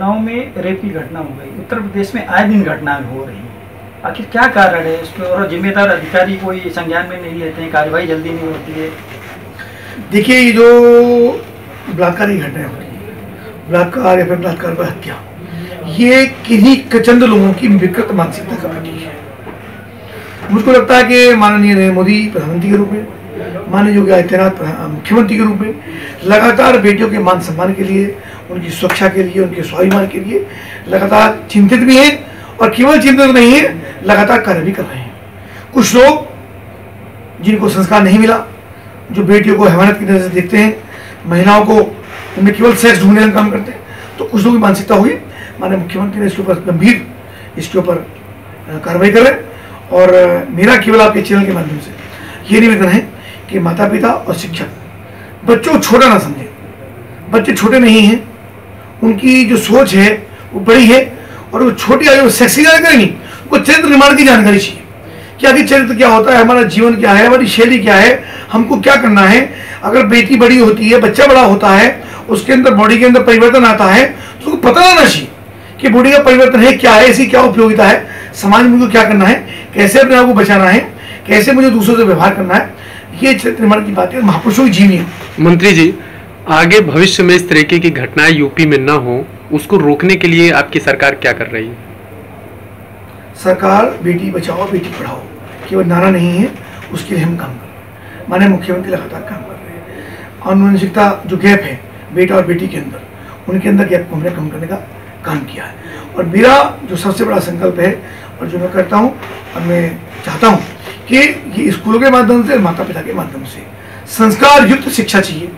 उन्नाव में रेप की घटना हो गई। उत्तर प्रदेश में आए दिन घटनाएँ हो रही हैं। आखिर क्या कारण है? इस पर और जिम्मेदार अधिकारी कोई संज्ञान में नहीं लेते हैं कार्रवाई जल्दी नहीं होती है। देखिए, ये जो बलात्कार की घटना हो रही है बलात्कार या फिर बलात्कार पर हत्या, ये किन्हीं चंद लोगों की विकृत मानसिकता का प्रतीक है। मुझको लगता है कि माननीय नरेंद्र मोदी प्रधानमंत्री के रूप में, माननीय योगी आदित्यनाथ मुख्यमंत्री के रूप में, लगातार बेटियों के मान सम्मान के लिए उनकी सुरक्षा के लिए, उनके स्वाभिमान के लिए लगातार चिंतित भी हैं और केवल चिंतित नहीं है लगातार कार्य भी कर रहे हैं। कुछ लोग जिनको संस्कार नहीं मिला, जो बेटियों को हैवानत की नज़र से देखते हैं, महिलाओं को, उनमें केवल सेक्स ढूँढने का काम करते हैं तो कुछ लोगों की मानसिकता हुई। माननीय मुख्यमंत्री ने इसके ऊपर गंभीर, इसके ऊपर कार्रवाई करें और मेरा केवल आपके चैनल के माध्यम से ये निवेदन है कि माता पिता और शिक्षक, बच्चों छोटा ना समझें। बच्चे छोटे नहीं हैं उनकी जो सोच है, वो बड़ी है और वो छोटी आयु सेक्सी जानकारी नहीं। उनको चरित्र निर्माण की जानकारी चाहिए। कि आगे चरित्र क्या होता है, हमारा जीवन क्या है, हमारी शैली क्या है, हमको क्या करना है? अगर बेटी बड़ी होती है, बच्चा बड़ा होता है, उसके अंदर बॉडी के अंदर परिवर्तन आता है तो उसको पता रहना चाहिए कि बॉडी का परिवर्तन है, क्या है, इसकी क्या उपयोगिता है? समाज में मुझको क्या करना है? कैसे अपने आप को बचाना है? कैसे मुझे दूसरों से व्यवहार करना है? ये चरित्र निर्माण की बात है। महापुरुषों की जीवनी मंत्री जी आगे भविष्य में इस तरीके की घटनाएँ यूपी में न हो, उसको रोकने के लिए आपकी सरकार क्या कर रही है? सरकार, बेटी बचाओ, बेटी पढ़ाओ, केवल नारा नहीं है, उसके लिए हम काम कर रहे हैं। माननीय मुख्यमंत्री लगातार काम कर रहे हैं। अनुवंशिकता जो गैप है, बेटा और बेटी के अंदर, उनके अंदर गैप को हमने कम करने का काम किया है। और मेरा जो सबसे बड़ा संकल्प है, और जो मैं करता हूँ, और मैं चाहता हूँ कि ये स्कूलों के माध्यम से, माता पिता के माध्यम से संस्कार युक्त शिक्षा चाहिए।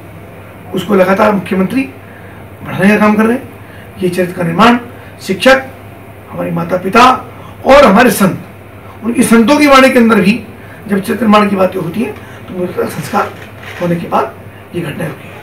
उसको लगातार मुख्यमंत्री बढ़ाने का काम कर रहे हैं। ये चरित्र का निर्माण, शिक्षक, हमारे माता पिता और हमारे संत, उनकी संतों की वाणी के अंदर भी जब चरित्र निर्माण की बातें होती हैं तो मुझे संस्कार होने के बाद ये घटनाएँ होती हैं।